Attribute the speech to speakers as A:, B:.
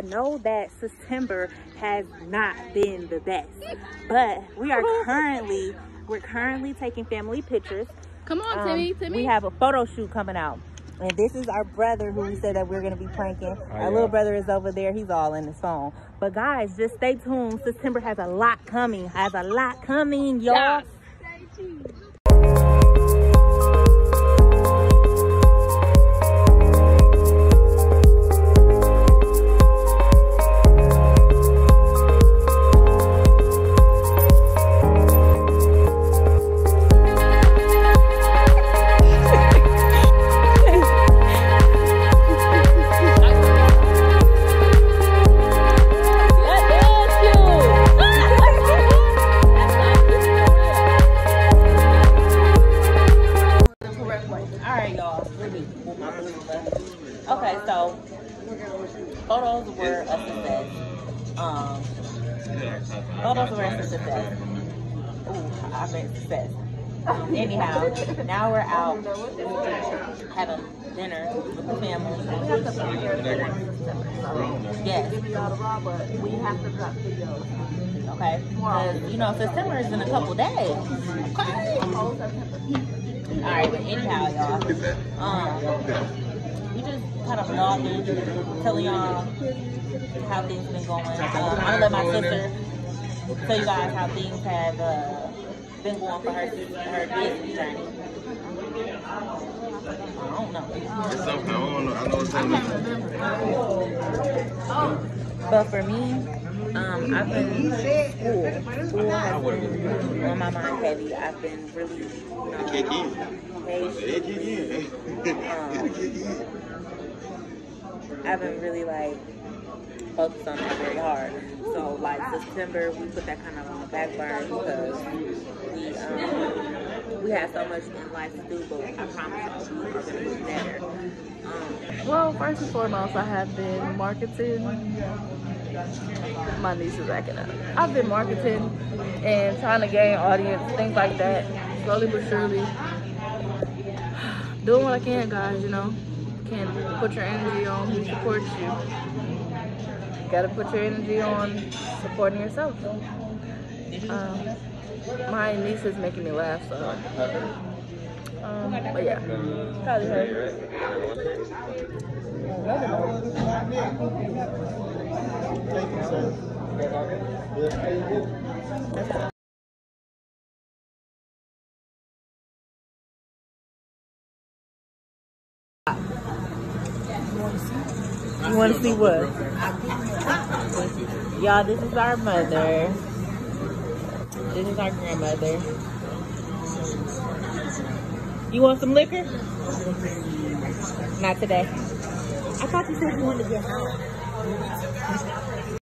A: know that Sustember has not been the best, but we are currently we're currently taking family pictures.
B: Come on,
A: Um,
B: Timmy. Timmy.
A: We have a photo shoot coming out. And this is our brother who we said that we're going to be pranking. our
C: yeah.
A: little brother is over there. He's all in his phone. But guys, just stay tuned. Sustember has a lot coming. Has a lot coming, y'all.
B: Yes.
A: Okay, so photos were a success. Um, photos were a success. Ooh, I meant success. Um, anyhow, now we're out having dinner with the family. Yes.
D: we have to drop videos.
A: Okay. Because, you know, Sustember is in a couple days. Okay. All right, but anyhow, y'all. Um, kind of vlogging, telling y'all how things been going. Um, I'm gonna let my sister tell you guys how things have uh, been going for her her business journey. I don't know.
C: It's something. I don't know. I know it's something.
A: But for me, um, I've been school. School on my mind heavy. I've been really, know,
C: Kick in.
A: I've been really like focused on that very hard. So like Sustember, we put that kind of on the back burner because we um, we have so much in life to do. But I promise you, we are gonna do better. Um,
B: Well, first and foremost, I have been marketing. My niece is acting up. I've been marketing and trying to gain audience, things like that, slowly but surely. Doing what I can, guys. You know, can put your energy on who supports you. Got to put your energy on supporting yourself. Um, my niece is making me laugh, so. Um, but yeah, probably her.
A: You want to see what? Y'all, this is our mother. This is our grandmother. You want some liquor? Not today. I thought you said you wanted to get high.